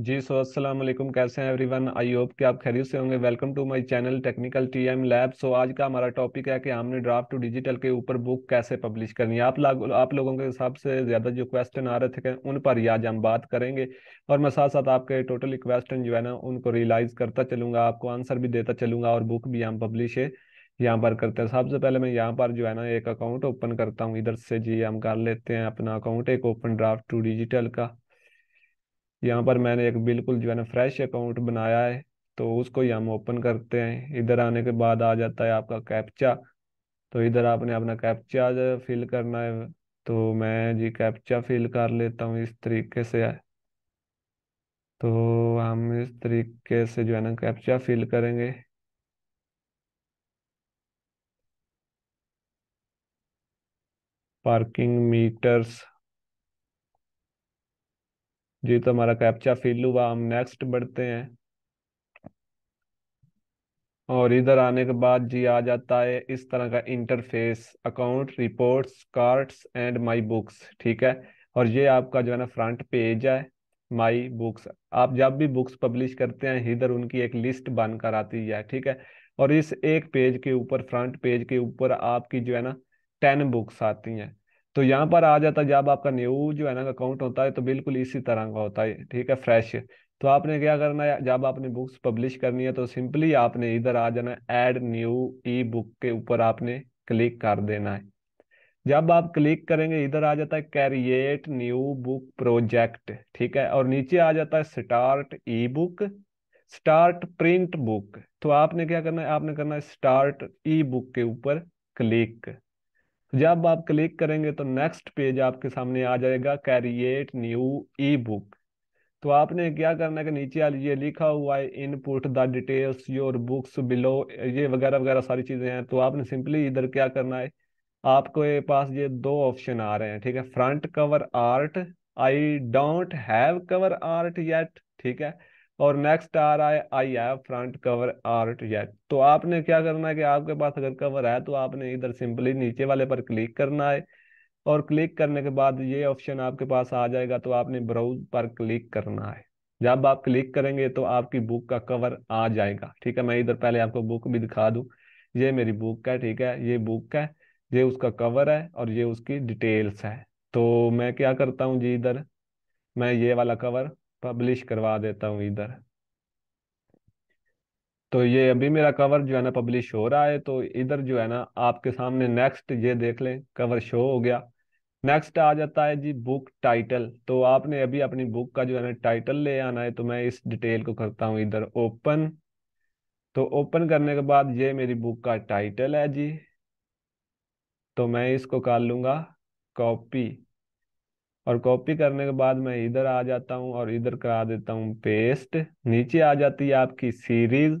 जी, सो अस्सलाम वालेकुम। कैसे हैं एवरीवन आई होप कि आप खैरियत से होंगे। Welcome to my channel technical TM lab so आज का हमारा टॉपिक है कि हमने ड्राफ्ट टू डिजिटल के ऊपर बुक कैसे पब्लिश करनी है। आप लोग, आप लोगों के हिसाब से ज़्यादा जो क्वेश्चन आ रहे थे, उन पर ही आज हम बात करेंगे। और मैं साथ साथ आपके टोटली क्वेश्चन जो है ना, उनको रियलाइज़ करता चलूँगा, आपको आंसर भी देता चलूँगा और बुक भी हम पब्लिश यहाँ पर करते हैं। सबसे पहले मैं यहाँ पर जो है ना, एक अकाउंट ओपन करता हूँ। इधर से जी, हम कर लेते हैं अपना अकाउंट एक ओपन ड्राफ्ट टू डिजिटल का। यहाँ पर मैंने एक बिल्कुल जो है ना फ्रेश अकाउंट बनाया है तो उसको ही हम ओपन करते हैं। इधर आने के बाद आ जाता है आपका कैप्चा। तो इधर आपने अपना कैप्चा फिल करना है। तो मैं जी कैप्चा फिल कर लेता हूँ इस तरीके से। है तो हम इस तरीके से जो है ना कैप्चा फिल करेंगे। Parking meters. जी तो हमारा कैप्चा फिल हुआ, हम नेक्स्ट बढ़ते हैं। और इधर आने के बाद जी आ जाता है इस तरह का interface account reports cards and my books ठीक है? और ये आपका जो है ना फ्रंट पेज है माय बुक्स आप जब भी बुक्स पब्लिश करते हैं, इधर उनकी एक लिस्ट बनकर आती है, ठीक है? और इस एक पेज के ऊपर फ्रंट पेज के ऊपर आपकी जो है ना टेन बुक्स आती हैं। तो यहाँ पर आ जाता जब आपका न्यू जो है ना, अकाउंट होता है तो बिल्कुल इसी तरह का होता है, ठीक है, फ्रेश। तो आपने क्या करना है, जब आपने बुक्स पब्लिश करनी है तो सिंपली आपने इधर आ जाना है एड न्यू ई बुक के ऊपर आपने क्लिक कर देना है। जब आप क्लिक करेंगे, इधर आ जाता है, कैरिएट न्यू बुक प्रोजेक्ट, ठीक है, और नीचे आ जाता है, start e book start print book. तो आपने क्या करना है, आपने करना है, स्टार्ट ई बुक के ऊपर क्लिक। जब आप क्लिक करेंगे तो नेक्स्ट पेज आपके सामने आ जाएगा कैरिएट न्यू ई बुक तो आपने क्या करना है कि नीचे ये लिखा हुआ है input the details your books below ये वगैरह वगैरह सारी चीज़ें हैं। तो आपने सिंपली इधर क्या करना है, आपको पास ये दो ऑप्शन आ रहे हैं, ठीक है? Front cover art I don't have cover art yet ठीक है? और नेक्स्ट आ रहा है I have front cover art yet तो आपने क्या करना है कि आपके पास अगर कवर है तो आपने इधर सिंपली नीचे वाले पर क्लिक करना है। और क्लिक करने के बाद ये ऑप्शन आपके पास आ जाएगा तो आपने ब्राउज पर क्लिक करना है। जब आप क्लिक करेंगे तो आपकी बुक का कवर आ जाएगा। ठीक है, मैं इधर पहले आपको बुक भी दिखा दूँ। ये मेरी बुक है, ठीक है, ये बुक है, ये उसका कवर है और ये उसकी डिटेल्स है। तो मैं क्या करता हूँ जी इधर, मैं ये वाला कवर पब्लिश करवा देता हूँ इधर। तो ये अभी मेरा कवर जो है ना पब्लिश हो रहा है तो इधर जो है ना आपके सामने नेक्स्ट ये देख लें, कवर शो हो गया। नेक्स्ट आ जाता है जी बुक टाइटल तो आपने अभी अपनी बुक का जो है ना टाइटल ले आना है तो मैं इस डिटेल को करता हूँ इधर ओपन तो ओपन करने के बाद ये मेरी बुक का टाइटल है जी। तो मैं इसको कर लूँगा कॉपी और कॉपी करने के बाद मैं इधर आ जाता हूँ और इधर करा देता हूँ पेस्ट। नीचे आ जाती है आपकी सीरीज़।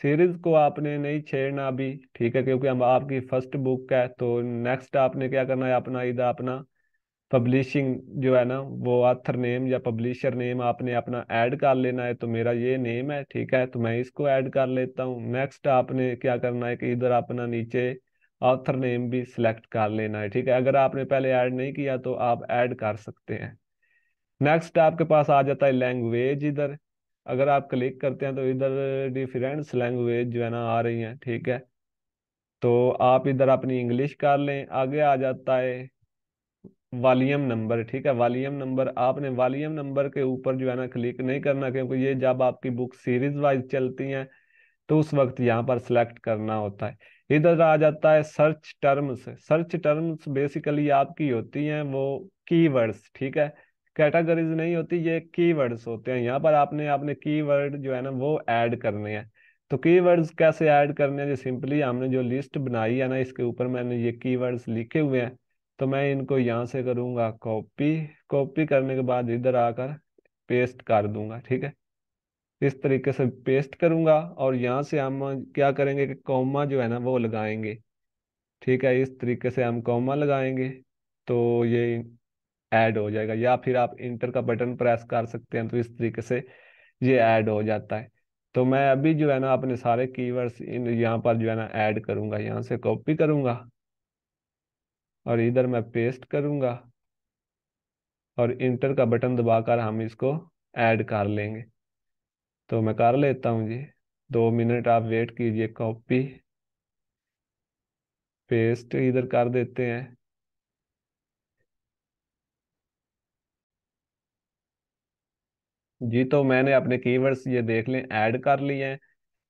सीरीज़ को आपने नहीं छेड़ना अभी, ठीक है? क्योंकि हम आपकी फ़र्स्ट बुक है तो नेक्स्ट आपने क्या करना है? अपना इधर अपना पब्लिशिंग जो है ना, वो ऑथर नेम या पब्लिशर नेम आपने अपना ऐड कर लेना है तो मेरा ये नेम है, ठीक है? तो मैं इसको ऐड कर लेता हूँ। नेक्स्ट आपने क्या करना है कि इधर अपना नीचे ऑथर नेम भी सिलेक्ट कर लेना है, ठीक है? अगर आपने पहले ऐड नहीं किया तो आप ऐड कर सकते हैं। नेक्स्ट आपके पास आ जाता है लैंग्वेज इधर। अगर आप क्लिक करते हैं तो इधर डिफरेंट्स लैंग्वेज जो है ना आ रही हैं, ठीक है? तो आप इधर अपनी इंग्लिश कर लें। आगे आ जाता है वॉल्यूम नंबर ठीक है? वॉल्यूम नंबर आपने वॉल्यूम नंबर के ऊपर जो है ना क्लिक नहीं करना, क्योंकि ये जब आपकी बुक सीरीज़ वाइज चलती हैं तो उस वक्त यहाँ पर सिलेक्ट करना होता है। इधर आ जाता है search terms search terms basically आपकी होती हैं वो कीवर्ड्स ठीक है? कैटेगरीज नहीं होती, ये कीवर्ड्स होते हैं। यहाँ पर आपने अपने कीवर्ड जो है ना, वो ऐड करने हैं। तो कीवर्ड्स कैसे ऐड करने हैं? जो सिंपली हमने जो लिस्ट बनाई है ना, इसके ऊपर मैंने ये कीवर्ड्स लिखे हुए हैं। तो मैं इनको यहाँ से करूँगा कॉपी कॉपी करने के बाद इधर आकर पेस्ट कर दूँगा, ठीक है? इस तरीके से पेस्ट करूँगा और यहाँ से हम क्या करेंगे कि कॉमा जो है ना वो लगाएँगे। ठीक है, इस तरीके से हम कॉमा लगाएँगे तो ये ऐड हो जाएगा या फिर आप इंटर का बटन प्रेस कर सकते हैं तो इस तरीके से ये ऐड हो जाता है। तो मैं अभी जो है ना अपने सारे कीवर्ड्स इन यहाँ पर जो है ना ऐड करूँगा, यहाँ से कॉपी करूँगा और इधर मैं पेस्ट करूँगा और इंटर का बटन दबाकर हम इसको ऐड कर लेंगे। तो मैं कर लेता हूँ जी। दो मिनट आप वेट कीजिए कॉपी, पेस्ट इधर कर देते हैं। जी तो मैंने अपने कीवर्ड्स ये देख लें ऐड कर लिए हैं।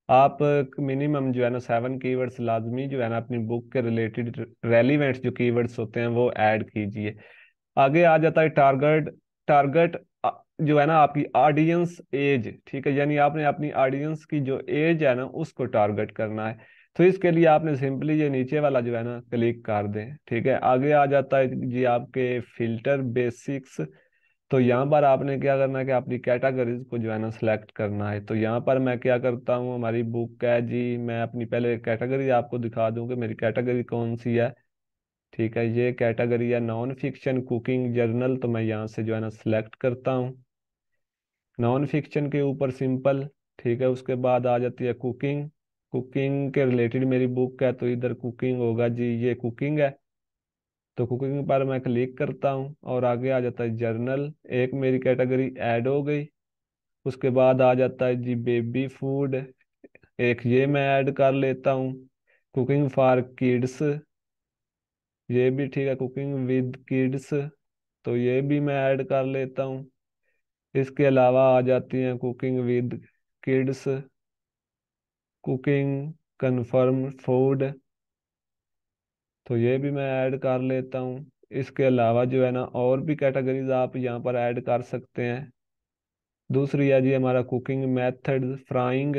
आप मिनिमम जो है ना सेवन कीवर्ड्स लाजमी जो है ना, अपनी बुक के रिलेटेड रेलिवेंट जो कीवर्ड्स होते हैं, वो ऐड कीजिए। आगे आ जाता है टारगेट टारगेट जो है ना आपकी ऑडियंस एज ठीक है? यानी आपने अपनी ऑडियंस की जो एज है ना, उसको टारगेट करना है। तो इसके लिए आपने सिंपली ये नीचे वाला जो है ना क्लिक कर दें, ठीक है? आगे आ जाता है जी आपके फ़िल्टर बेसिक्स तो यहाँ पर आपने क्या करना है कि अपनी कैटेगरीज को जो है ना सिलेक्ट करना है। तो यहाँ पर मैं क्या करता हूँ, हमारी बुक है जी, मैं अपनी पहले कैटेगरी आपको दिखा दूँ कि मेरी कैटेगरी कौन सी है। ठीक है, ये कैटेगरी है नॉन फिक्शन कुकिंग जर्नल तो मैं यहाँ से जो है ना सिलेक्ट करता हूँ। नॉन फिक्शन के ऊपर सिंपल, ठीक है, उसके बाद आ जाती है कुकिंग। कुकिंग के रिलेटेड मेरी बुक है तो इधर कुकिंग होगा जी, ये कुकिंग है। तो कुकिंग पर मैं क्लिक करता हूँ और आगे आ जाता है जर्नल। एक मेरी कैटेगरी ऐड हो गई। उसके बाद आ जाता है जी बेबी फ़ूड। एक ये मैं ऐड कर लेता हूँ। Cooking for kids. ये भी ठीक है कुकिंग विद किड्स तो ये भी मैं ऐड कर लेता हूँ। इसके अलावा आ जाती हैं cooking with kids cooking confirm food तो ये भी मैं ऐड कर लेता हूँ। इसके अलावा जो है ना, और भी कैटेगरीज आप यहाँ पर ऐड कर सकते हैं। दूसरी है जी हमारा cooking method frying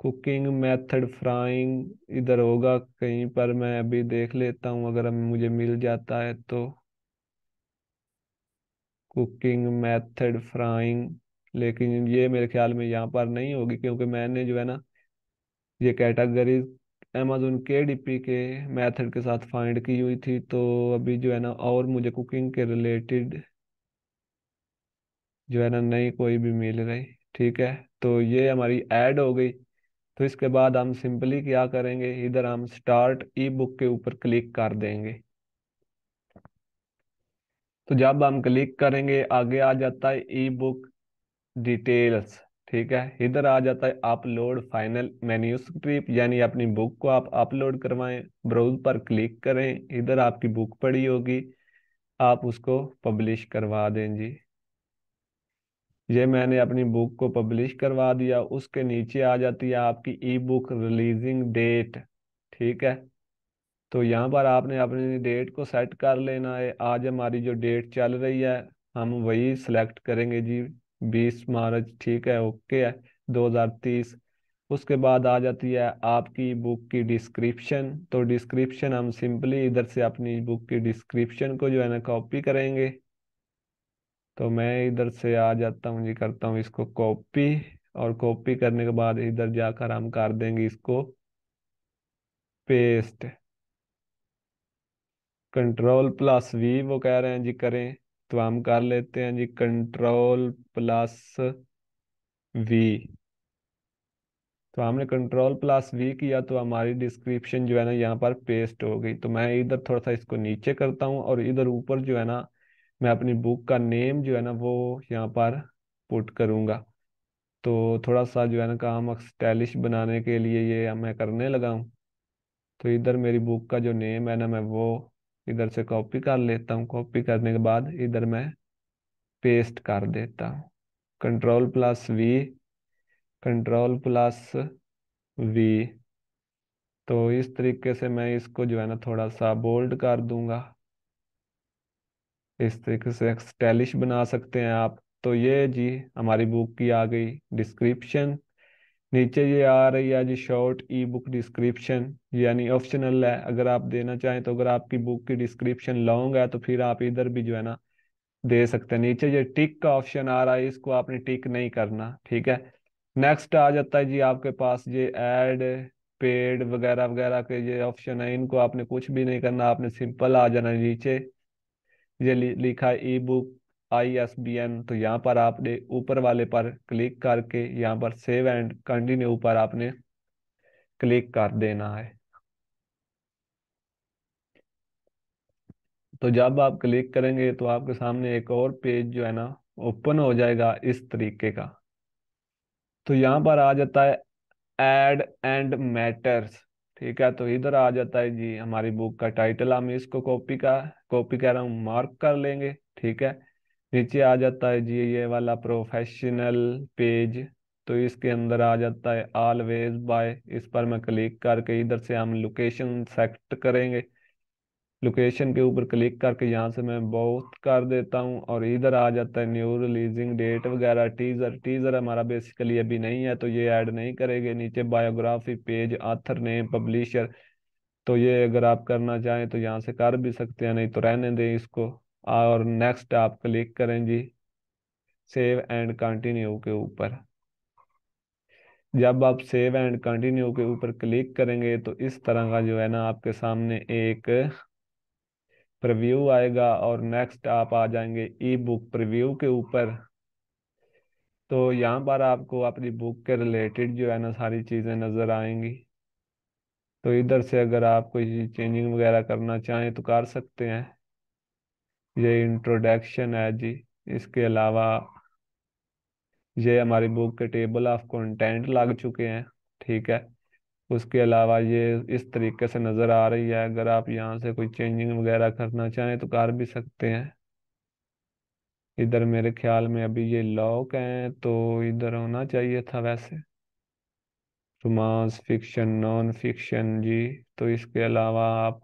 cooking method frying इधर होगा कहीं पर मैं अभी देख लेता हूँ, अगर मुझे मिल जाता है तो। कुकिंग मेथड फ्राइंग, लेकिन ये मेरे ख्याल में यहाँ पर नहीं होगी, क्योंकि मैंने जो है ना, ये कैटेगरी अमेजोन के डीपी के मेथड के साथ फाइंड की हुई थी तो अभी जो है ना, और मुझे कुकिंग के रिलेटेड जो है ना, नई कोई भी मिल रही, ठीक है? तो ये हमारी ऐड हो गई। तो इसके बाद हम सिंपली क्या करेंगे? इधर हम स्टार्ट ई बुक के ऊपर क्लिक कर देंगे। तो जब हम क्लिक करेंगे, आगे आ जाता है ई बुक डिटेल्स ठीक है? इधर आ जाता है अपलोड फाइनल मैन्यूस्क्रिप्ट यानी अपनी बुक को आप अपलोड करवाएँ ब्राउज पर क्लिक करें, इधर आपकी बुक पड़ी होगी, आप उसको पब्लिश करवा दें जी। ये मैंने अपनी बुक को पब्लिश करवा दिया, उसके नीचे आ जाती है आपकी ई बुक रिलीजिंग डेट, ठीक है? तो यहाँ पर आपने अपनी डेट को सेट कर लेना है। आज हमारी जो डेट चल रही है, हम वही सिलेक्ट करेंगे जी, बीस मार्च, ठीक है? ओके है 2030 उसके बाद आ जाती है आपकी बुक की डिस्क्रिप्शन। तो डिस्क्रिप्शन हम सिंपली इधर से अपनी बुक की डिस्क्रिप्शन को जो है ना, कॉपी करेंगे। तो मैं इधर से आ जाता हूँ जी करता हूँ इसको कॉपी और कॉपी करने के बाद इधर जाकर हम कर देंगे इसको पेस्ट कंट्रोल प्लस वी वो कह रहे हैं जी करें तो हम कर लेते हैं जी कंट्रोल प्लस वी तो हमने कंट्रोल प्लस वी किया तो हमारी डिस्क्रिप्शन जो है ना यहाँ पर पेस्ट हो गई। तो मैं इधर थोड़ा सा इसको नीचे करता हूँ और इधर ऊपर जो है ना मैं अपनी बुक का नेम जो है ना वो यहाँ पर पुट करूँगा। तो थोड़ा सा जो है ना काम स्टाइलिश बनाने के लिए ये मैं करने लगा हूँ। तो इधर मेरी बुक का जो नेम है ना मैं वो इधर से कॉपी कर लेता हूँ। कॉपी करने के बाद इधर मैं पेस्ट कर देता हूँ। Control plus V control plus V तो इस तरीके से मैं इसको जो है ना थोड़ा सा बोल्ड कर दूँगा। इस तरीके से स्टाइलिश बना सकते हैं आप। तो ये जी, हमारी बुक की आ गई डिस्क्रिप्शन। नीचे ये आ रही है जी शॉर्ट ई बुक डिस्क्रिप्शन, यानी ऑप्शनल है। अगर आप देना चाहें तो अगर आपकी बुक की डिस्क्रिप्शन लॉन्ग है तो फिर आप इधर भी जो है ना दे सकते हैं। नीचे ये टिक का ऑप्शन आ रहा है, इसको आपने टिक नहीं करना, ठीक है? नेक्स्ट आ जाता है जी आपके पास ये एड पेड वगैरह वगैरह के ये ऑप्शन है। इनको आपने कुछ भी नहीं करना, आपने सिंपल आ जाना नीचे। ये लिखा है e book I S B N तो यहाँ पर आपने ऊपर वाले पर क्लिक करके यहाँ पर सेव एंड कंटिन्यू ऊपर आपने क्लिक कर देना है। तो जब आप क्लिक करेंगे तो आपके सामने एक और पेज जो है ना, ओपन हो जाएगा इस तरीके का। तो यहाँ पर आ जाता है एड एंड मैटर्स ठीक है तो इधर आ जाता है जी हमारी बुक का टाइटल हम इसको कॉपी का कॉपी कह रहा हूँ मार्क कर लेंगे, ठीक है। नीचे आ जाता है जी ये वाला प्रोफेशनल पेज तो इसके अंदर आ जाता है ऑलवेज बाय इस पर मैं क्लिक करके इधर से हम लोकेशन सेलेक्ट करेंगे। लोकेशन के ऊपर क्लिक करके यहाँ से मैं बहुत कर देता हूँ और इधर आ जाता है न्यू रिलीजिंग डेट वगैरह टीजर टीजर हमारा बेसिकली अभी नहीं है तो ये ऐड नहीं करेंगे। नीचे biography page author name publisher तो ये अगर आप करना चाहें तो यहाँ से कर भी सकते हैं, नहीं तो रहने दें इसको। और नेक्स्ट आप क्लिक करें जी सेव एंड कंटिन्यू के ऊपर। जब आप सेव एंड कंटिन्यू के ऊपर क्लिक करेंगे तो इस तरह का जो है ना आपके सामने एक प्रीव्यू आएगा और नेक्स्ट आप आ जाएँगे ई बुक प्रीव्यू के ऊपर। तो यहाँ पर आपको अपनी बुक के रिलेटेड जो है ना सारी चीज़ें नज़र आएँगी। तो इधर से अगर आप कोई चेंजिंग वगैरह करना चाहें तो कर सकते हैं। ये इंट्रोडक्शन है जी। इसके अलावा ये हमारी बुक के टेबल ऑफ़ कंटेंट लग चुके हैं, ठीक है। उसके अलावा ये इस तरीके से नज़र आ रही है, अगर आप यहाँ से कोई चेंजिंग वगैरह करना चाहें तो कर भी सकते हैं। इधर मेरे ख्याल में अभी ये लॉक हैं तो इधर होना चाहिए था वैसे। रोमांस फिक्शन नॉन फिक्शन जी तो इसके अलावा आप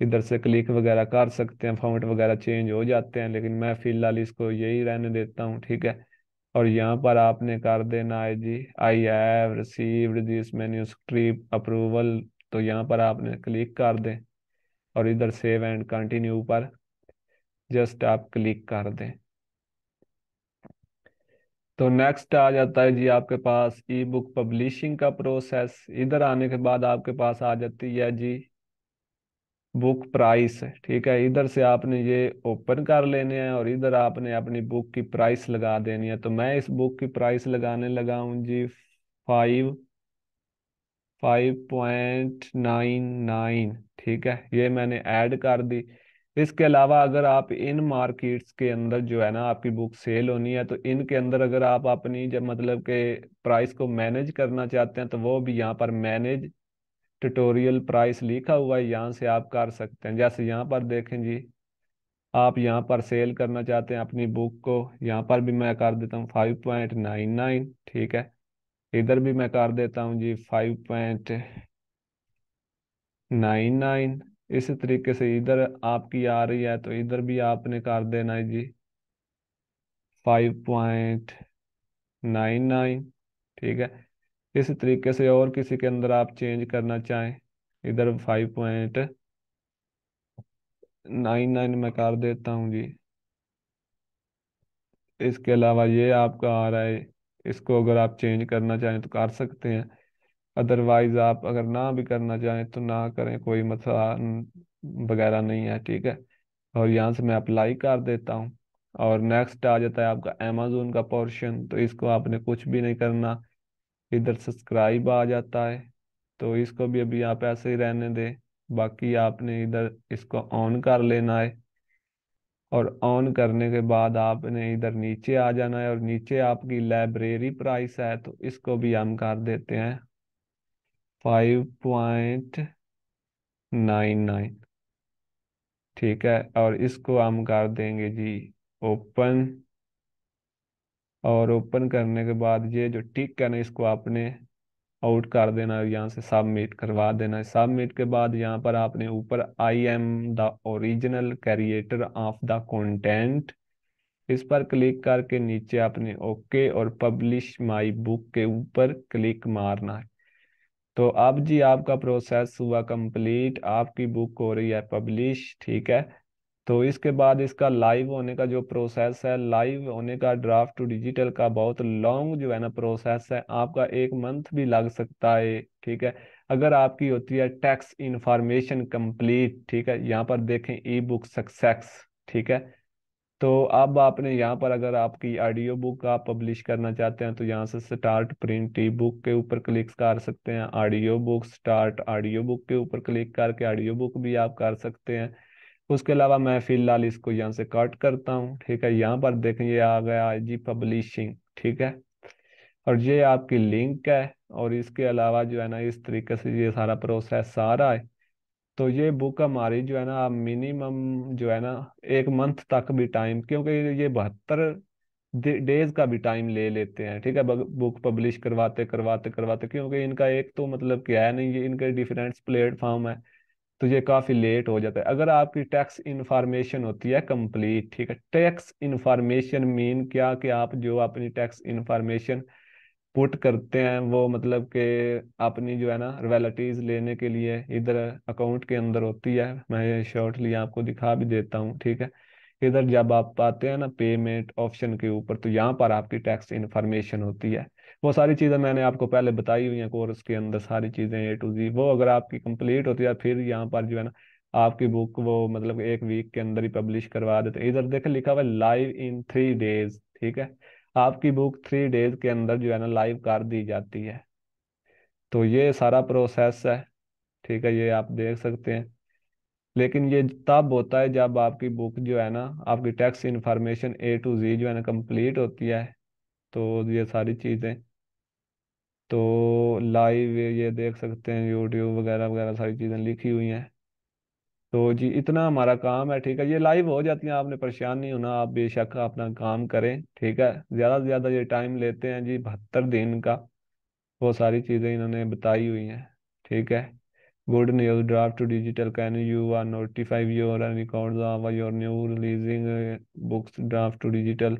इधर से क्लिक वगैरह कर सकते हैं फॉन्ट वगैरह चेंज हो जाते हैं, लेकिन मैं फ़िलहाल इसको यही रहने देता हूँ, ठीक है? और यहाँ पर आपने कर देना है जी I have received this manuscript approval तो यहाँ पर आपने क्लिक कर दें और इधर सेव एंड कंटिन्यू पर जस्ट आप क्लिक कर दें। तो नेक्स्ट आ जाता है जी आपके पास ई बुक पब्लिशिंग का प्रोसेस इधर आने के बाद आपके पास आ जाती है जी बुक प्राइस ठीक है? इधर से आपने ये ओपन कर लेने हैं और इधर आपने अपनी बुक की प्राइस लगा देनी है। तो मैं इस बुक की प्राइस लगाने लगा हूँ जी five five point nine nine, ठीक है? ये मैंने ऐड कर दी। इसके अलावा अगर आप इन मार्केट्स के अंदर जो है ना आपकी बुक सेल होनी है तो इनके अंदर अगर आप अपनी जब मतलब के प्राइस को मैनेज करना चाहते हैं तो वो भी यहाँ पर मैनेज ट्यूटोरियल प्राइस लिखा हुआ है, यहाँ से आप कर सकते हैं। जैसे यहाँ पर देखें जी, आप यहाँ पर सेल करना चाहते हैं अपनी बुक को, यहाँ पर भी मैं कर देता हूँ फाइव पॉइंट नाइन नाइन, ठीक है। इधर भी मैं कर देता हूँ जी फाइव पॉइंट नाइन नाइन। इस तरीके से इधर आपकी आ रही है तो इधर भी आपने कर देना है जी फाइव पॉइंट नाइन नाइन, ठीक है। इस तरीके से और किसी के अंदर आप चेंज करना चाहें? इधर फाइव पॉइंट नाइन नाइन में कर देता हूँ जी। इसके अलावा ये आपका आ रहा है, इसको अगर आप चेंज करना चाहें तो कर सकते हैं। अदरवाइज़ आप अगर ना भी करना चाहें तो ना करें, कोई मसला वगैरह नहीं है, ठीक है? और यहाँ से मैं अप्लाई कर देता हूँ। और नेक्स्ट आ जाता है आपका अमेजोन का पोर्शन तो इसको आपने कुछ भी नहीं करना। इधर सब्सक्राइब आ जाता है तो इसको भी अभी आप ऐसे ही रहने दें। बाकी आपने इधर इसको ऑन कर लेना है। और ऑन करने के बाद आपने इधर नीचे आ जाना है और नीचे आपकी लाइब्रेरी प्राइस है तो इसको भी हम कर देते हैं। फाइव पॉइंट नाइन नाइन ठीक है, और इसको हम कर देंगे जी ओपन और ओपन करने के बाद ये जो टिक है ना, इसको आपने आउट कर देना, यहाँ से सबमिट करवा देना। है सबमिट के बाद यहाँ पर आपने ऊपर I am the original creator of the content इस पर क्लिक करके नीचे आपने ओके और पब्लिश माय बुक के ऊपर क्लिक मारना है। तो अब जी आपका प्रोसेस हुआ कंप्लीट आपकी बुक हो रही है पब्लिश ठीक है? तो इसके बाद इसका लाइव होने का जो प्रोसेस है लाइव होने का ड्राफ्ट टू डिजिटल का बहुत लॉन्ग जो है ना प्रोसेस है, आपका एक मंथ भी लग सकता है, ठीक है? अगर आपकी होती है टैक्स इंफॉर्मेशन कंप्लीट ठीक है? यहाँ पर देखें ई बुक सक्सेस ठीक है? तो अब आपने यहाँ पर अगर आपकी ऑडियो बुक आप पब्लिश करना चाहते हैं तो यहाँ से स्टार्ट प्रिंट ई बुक के ऊपर क्लिक कर सकते हैं। Audio book start audio book के ऊपर क्लिक करके ऑडियो बुक भी आप कर सकते हैं। उसके अलावा मैं फ़िलहाल इसको यहाँ से कट करता हूँ, ठीक है? यहाँ पर देखें, ये आ गया जी पब्लिशिंग ठीक है? और ये आपकी लिंक है और इसके अलावा जो है ना, इस तरीके से ये सारा प्रोसेस सारा है। तो ये बुक हमारी जो है ना, आप मिनिमम जो है ना, एक मंथ तक भी टाइम क्योंकि ये बहत्तर डेज़ का भी टाइम ले लेते हैं, ठीक है? बुक पब्लिश करवाते करवाते करवाते क्योंकि इनका एक तो मतलब क्या है नहीं, ये इनके डिफरेंट प्लेटफॉर्म है। तो ये काफ़ी लेट हो जाता है। अगर आपकी टैक्स इंफॉर्मेशन होती है कंप्लीट ठीक है? टैक्स इंफॉर्मेशन मीन क्या कि आप जो अपनी टैक्स इंफॉर्मेशन पुट करते हैं, वो मतलब के अपनी जो है ना रॉयल्टीज लेने के लिए इधर अकाउंट के अंदर होती है। मैं शॉर्टली आपको दिखा भी देता हूँ, ठीक है? इधर जब आप पाते हैं ना पेमेंट ऑप्शन के ऊपर तो यहाँ पर आपकी टैक्स इन्फॉर्मेशन होती है। वो सारी चीज़ें मैंने आपको पहले बताई हुई हैं कोर्स के अंदर, सारी चीज़ें ए टू जी वो अगर आपकी कंप्लीट होती है, फिर यहाँ पर जो है ना, आपकी बुक वो मतलब एक वीक के अंदर ही पब्लिश करवा देते इधर देखे, लिखा हुआ लाइव इन थ्री डेज़, ठीक है? आपकी बुक थ्री डेज़ के अंदर जो है ना लाइव कर दी जाती है। तो ये सारा प्रोसेस है, ठीक है? ये आप देख सकते हैं। लेकिन ये तब होता है जब आपकी बुक जो है ना, आपकी tax information A to Z जो है ना कंप्लीट होती है। तो ये सारी चीज़ें तो लाइव ये देख सकते हैं यूट्यूब वगैरह वगैरह सारी चीज़ें लिखी हुई हैं। तो जी, इतना हमारा काम है, ठीक है? ये लाइव हो जाती हैं, आपने परेशान नहीं होना, आप बेशक अपना काम करें, ठीक है? ज़्यादा से ज़्यादा ये टाइम लेते हैं जी, बहत्तर दिन का, वो सारी चीज़ें इन्होंने बताई हुई हैं, ठीक है? Good news draft to digital can you are notify your record your new releasing books draft to digital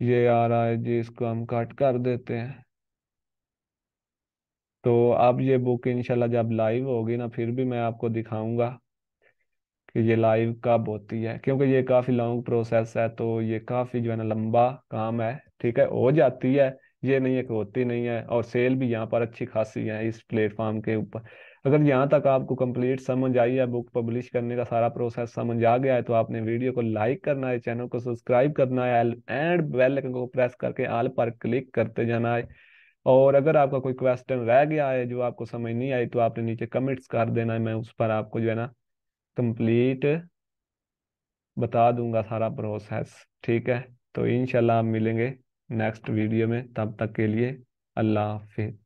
ये आ रहा है जी, इसको हम कट कर देते हैं। तो अब ये बुक इंशाल्लाह जब लाइव होगी ना, फिर भी मैं आपको दिखाऊँगा कि ये लाइव कब होती है, क्योंकि ये काफ़ी लॉन्ग प्रोसेस है तो ये काफ़ी जो है ना लंबा काम है, ठीक है? हो जाती है, ये नहीं है कि होती नहीं है, और सेल भी यहाँ पर अच्छी खासी है इस प्लेटफॉर्म के ऊपर। अगर यहाँ तक आपको कंप्लीट समझ आई है बुक पब्लिश करने का सारा प्रोसेस समझ आ गया है तो आपने वीडियो को लाइक करना है चैनल को सब्सक्राइब करना है एंड बेल आइकन को प्रेस करके आल पर क्लिक करते जाना है। और अगर आपका कोई क्वेश्चन रह गया है जो आपको समझ नहीं आई तो आपने नीचे कमेंट्स कर देना है मैं उस पर आपको जो है ना कंप्लीट बता दूँगा सारा प्रोसेस ठीक है? तो इनशाला आप मिलेंगे नेक्स्ट वीडियो में, तब तक के लिए अल्लाह हाफिज।